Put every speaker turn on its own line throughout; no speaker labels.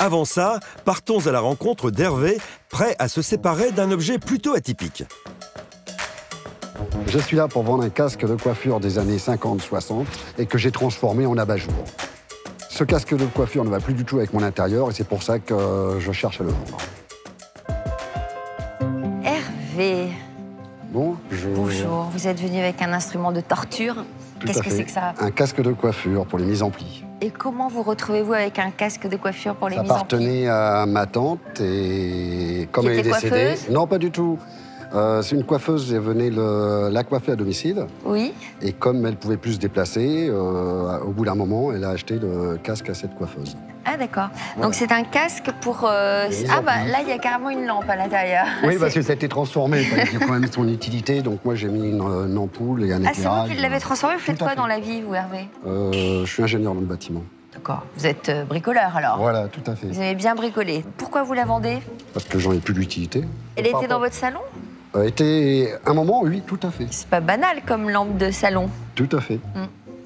Avant ça, partons à la rencontre d'Hervé, prêt à se séparer d'un objet plutôt atypique.
Je suis là pour vendre un casque de coiffure des années 50-60 et que j'ai transformé en abat-jour. Ce casque de coiffure ne va plus du tout avec mon intérieur et c'est pour ça que je cherche à le vendre.
Hervé,
Bonjour.
bonjour. Vous êtes venu avec un instrument de torture. Qu'est-ce que c'est que ça?
Un casque de coiffure pour les mises en pli.
Et comment vous retrouvez-vous avec un casque de coiffure pour les
Ça
mises en pli
appartenait à ma tante et comme
Qui
elle est
était
décédée.
coiffeuse?
Non, pas du tout. Euh, c'est une coiffeuse, elle venait le- la coiffer à domicile.
Oui.
Et comme elle pouvait plus se déplacer, euh, au bout d'un moment, elle a acheté le casque à cette coiffeuse.
Ah d'accord.
Voilà.
Donc c'est un casque pour... euh, Ah bah là, il y a carrément une lampe à l'intérieur.
Oui, parce que ça a été transformé. Il y a quand même son utilité. Donc moi, j'ai mis une, une ampoule et un
Ah, c'est
éclairage.
vous qui l'avez transformé Vous faites quoi
fait.
dans la vie, vous, Hervé
je suis ingénieur dans le bâtiment.
D'accord. Vous êtes bricoleur alors
Voilà, tout à fait.
Vous aimez bien bricoler. Pourquoi vous la vendez?
Parce que j'en ai plus d'utilité.
Elle était dans votre salon?
Était un moment, oui, tout à fait.
C'est pas banal comme lampe de salon.
Tout à fait.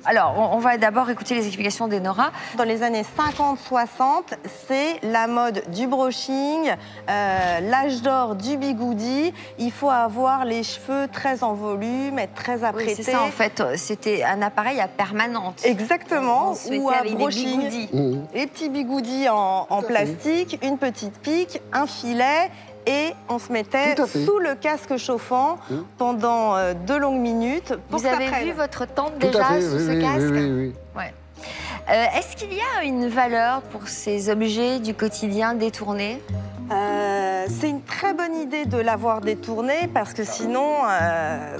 Alors, on, on va d'abord écouter les explications d'Enora.
Dans les années 50-60, c'est la mode du brushing, euh, l'âge d'or du bigoudi. Il faut avoir les cheveux très en volume, être très
Oui,
apprêté.
c'est ça en fait. euh, C'était un appareil à permanente.
Exactement, ou
des
brushing.
bigoudis.
Mhm.
Les petits bigoudis en,
à
plastique, une petite pique, un filet. Et on se mettait sous le casque chauffant
Mhm.
pendant euh, deux longues minutes. Pour
Vous avez
prenne.
vu votre
Tout
déjà sous
oui,
ce
oui,
casque
oui, oui, oui.
Euh, Est-ce qu'il y a une valeur pour ces objets du quotidien détournés?
Euh, c'est une très bonne idée de l'avoir détourné parce que sinon, euh,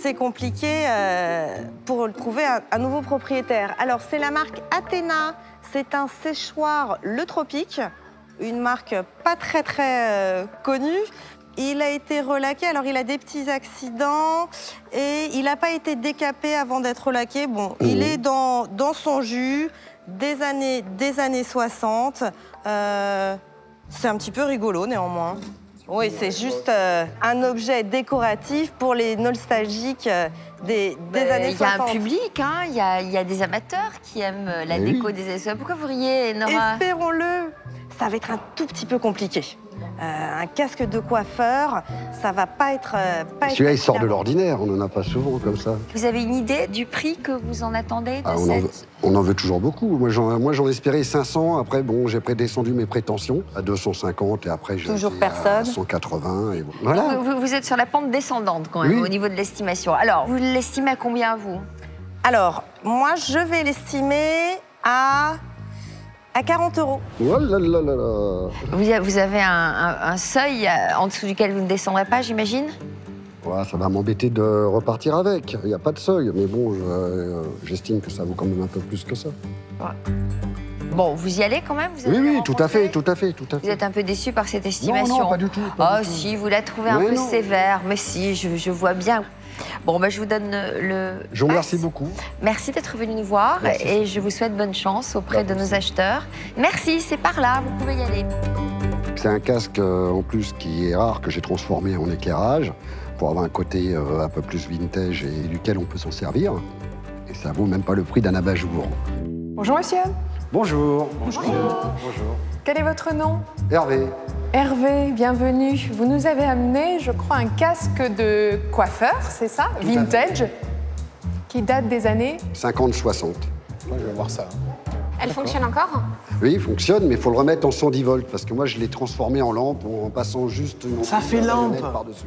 c'est compliqué euh, pour trouver un, un nouveau propriétaire. Alors, c'est la marque Athéna. C'est un séchoir Le Tropique, une marque pas très très euh, connue. Il a été relaqué, alors il a des petits accidents et il n'a pas été décapé avant d'être relaqué. Bon, il
Mhm.
est dans, dans son jus des années, des années 60. Euh, c'est un petit peu rigolo néanmoins. Oui, c'est juste euh, un objet décoratif pour les nostalgiques euh, des, des
Euh,
années
Il y a
60.
un public, hein, il y, a, il y a des amateurs qui aiment la déco des années 60. Pourquoi vous riez, Nora?
Espérons-le, ça va être un tout petit peu compliqué. Euh, un casque de coiffeur, ça va pas être. euh, pas
Celui-là, il sort de l'ordinaire. On n'en a pas souvent comme ça.
Vous avez une idée du prix que vous en attendez de
Ah, on, en veut, on en veut toujours beaucoup. Moi, j'en moi, j'en espérais 500. Après, bon, j'ai prédescendu mes prétentions à 250 et après, j'ai
Toujours
été à
personne.
180. Et bon. Voilà.
Vous, vous- vous êtes sur la pente descendante quand même
Oui.
au niveau de l'estimation. Alors, vous l'estimez à combien vous?
Alors, moi, je vais l'estimer à, à 40 euros.
Oh là là là là.
vous, vous avez un, un- un seuil euh, en dessous duquel vous ne descendrez pas, j'imagine?
Ouais, ça va m'embêter de repartir avec. Il n'y a pas de seuil. Mais bon, je- euh, j'estime que ça vaut quand même un peu plus que ça.
Bon, vous y allez quand même vous
Oui, oui, tout à fait, tout à fait, tout à
Vous
fait.
êtes un peu déçu par cette
Non,
estimation
non, pas du tout. pas
Oh
du tout.
si, vous la trouvez un
Mais
peu
non.
sévère, mais si, je, je vois bien. Bon, bah, je vous donne le.
Je vous remercie beaucoup.
Merci d'être venu nous voir
Merci.
et je vous souhaite bonne chance auprès de
Merci.
nos acheteurs. Merci, c'est par là, vous pouvez y aller.
C'est un casque euh, en plus qui est rare que j'ai transformé en éclairage pour avoir un côté euh, un peu plus vintage et duquel on peut s'en servir. Et ça vaut même pas le prix d'un abat-jour.
Bonjour monsieur,
Bonjour.
Bonjour. quel est votre nom?
Hervé.
Hervé, bienvenue. Vous nous avez amené, je crois, un casque de coiffeur, c'est ça?
Tout.
Vintage, qui date des années
50-60.
Je vais voir ça.
Elle fonctionne encore?
Oui, il fonctionne, mais il faut le remettre en 110 volts parce que moi je l'ai transformé en lampe en passant juste une
Ça fait lampe.
par-dessus.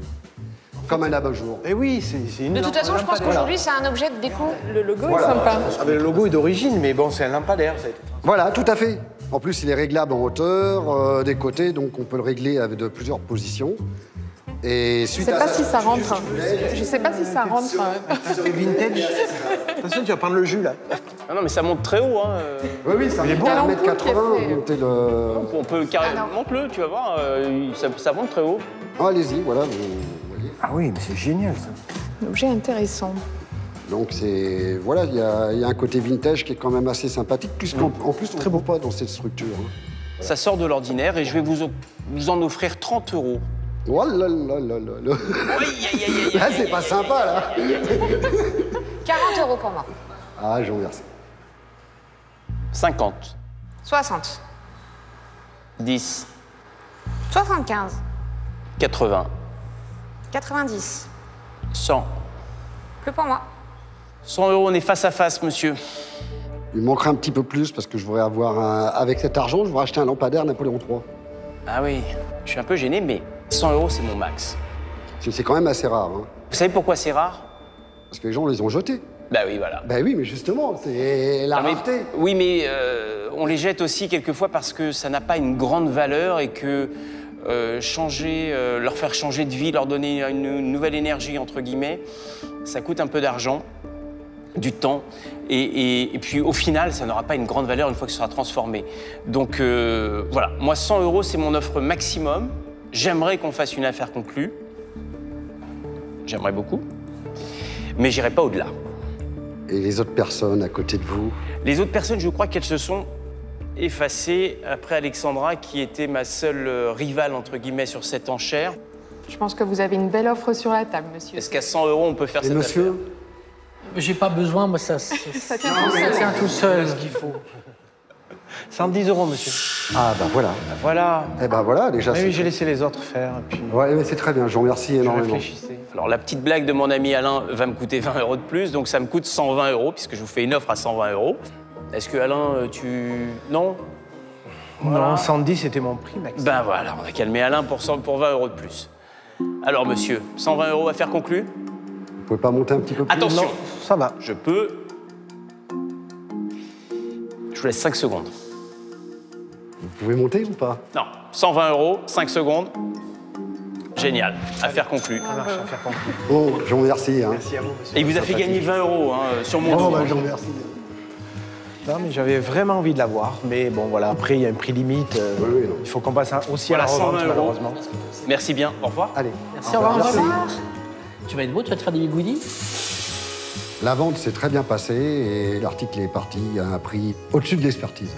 Comme un abat-jour.
Eh oui, c'est une
De toute façon, je pense qu'aujourd'hui, c'est un objet de déco.
Le logo
Voilà.
est sympa.
Ah, mais le logo est d'origine, mais bon, c'est un lampadaire. ça a été-
Voilà, tout à fait. En plus, il est réglable en hauteur, euh, des côtés, donc on peut le régler avec de plusieurs positions. Et
Je
suite
sais
à
pas
ça-
si ça rentre. Je sais pas si ça rentre.
C'est vintage. Attention, tu vas prendre le jus là.
Ah non, mais ça monte très haut. Hein.
Oui, oui, ça
Il est
fait
beau.
1m80,
qui est fait.
monter le...
On peut carrément. Monte-le, tu vas voir. euh, ça, ça monte très haut.
Ah, Allez-y, voilà, vous voyez.
Ah oui, mais c'est génial ça.
Un objet intéressant.
Donc c'est... Voilà, il y a, il y a un côté vintage qui est quand même assez sympathique, puisqu'en en plus, on ne trouve pas dans cette structure. hein.
Ça sort de l'ordinaire et je vais vous, en offrir 30 euros.
Oh là là là là là
Aïe, aïe, aïe, aïe,
Là,
aïe,
c'est
aïe,
pas
aïe.
sympa, là
40 euros pour moi.
Ah, je vous remercie.
50.
60.
10,
75.
80,
90.
100.
Plus pour moi.
100 euros, on est face à face, monsieur.
Il me manquerait un petit peu plus parce que je voudrais avoir un... Avec cet argent, je voudrais acheter un lampadaire Napoléon III.
Ah oui, je suis un peu gêné, mais 100 euros, c'est mon max.
C'est quand même assez rare, hein,
Vous savez pourquoi c'est rare?
Parce que les gens les ont jetés.
Bah oui, voilà.
Ben oui, mais justement, c'est la
Non, mais-
rareté.
oui, mais euh, on les jette aussi quelquefois parce que ça n'a pas une grande valeur et que euh, changer, euh, leur faire changer de vie, leur donner une, une nouvelle énergie, entre guillemets, ça coûte un peu d'argent, du temps, et, et- et puis au final, ça n'aura pas une grande valeur une fois que ce sera transformé. Donc euh, voilà, moi 100 euros, c'est mon offre maximum. J'aimerais qu'on fasse une affaire conclue. J'aimerais beaucoup. Mais j'irai pas au-delà.
Et les autres personnes à côté de vous?
Les autres personnes, je crois qu'elles se sont effacées après Alexandra, qui était ma seule euh, rivale, entre guillemets, sur cette enchère.
Je pense que vous avez une belle offre sur la table, monsieur.
Est-ce qu'à 100 euros, on peut faire
Et
cette
monsieur?
J'ai pas besoin, moi, ça, ça,
Ça tient tout seul.
tient tout seul.
ce qu'il faut. 110 euros, monsieur.
Ah, bah voilà.
affaire Voilà.
Eh ben voilà, déjà.
Oui,
c'est-
oui, j'ai laissé les autres faire, et puis
Ouais, mais c'est très bien, je vous remercie
je
énormément.
réfléchissais.
Alors, la petite blague de mon ami Alain va me coûter 20 euros de plus, donc ça me coûte 120 euros, puisque je vous fais une offre à 120 euros. Est-ce que, Alain, euh, tu. Non?
Non, 110, c'était mon prix, Max.
Ben voilà, on a calmé Alain pour, 100 pour 20 euros de plus. Alors, monsieur, 120 euros à faire conclu?
Vous pouvez pas monter un petit peu plus?
Attention
Non, ça va.
Je peux. Je vous laisse 5 secondes.
Vous pouvez monter ou pas?
Non, 120 euros, 5 secondes. Génial, affaire conclue.
Ça marche, affaire conclue.
Bon, je vous remercie. Hein.
Merci à vous, monsieur.
Et il vous a fait gagner 20 euros hein, sur mon dos.
bah, je vous remercie.
Non, mais j'avais vraiment envie de l'avoir. Mais bon, voilà, après, il y a un prix limite. euh,
Oui, oui, non.
il faut qu'on passe aussi
Voilà,
à la revente,
120 euros.
malheureusement.
Merci bien, au revoir.
Allez.
Merci, au revoir. monsieur. Tu vas être beau, tu vas te faire des bigoudis
La vente s'est très bien passée et l'article est parti à un prix au-dessus de l'expertise.